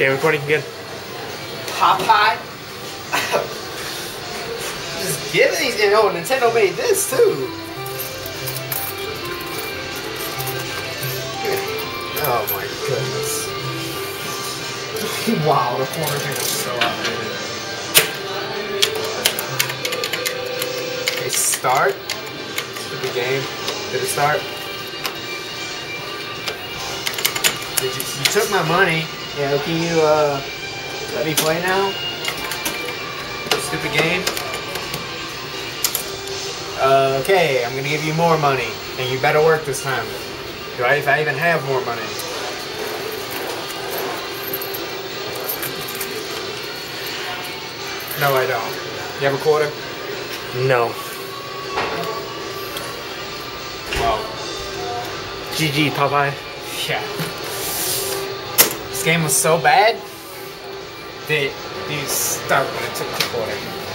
Okay, recording again. Popeye. Just giving these, and oh, Nintendo made this too. Oh my goodness. wow, the corner thing was so outdated. Okay, start. Stupid game. Did it start? Did you, you took my money. Yeah, can you uh let me play now? Stupid game. Uh, okay, I'm gonna give you more money, and you better work this time. Do I, if I even have more money? No, I don't. You have a quarter? No. Well, GG, Popeye. yeah. This game was so bad that you start when it took the quarter.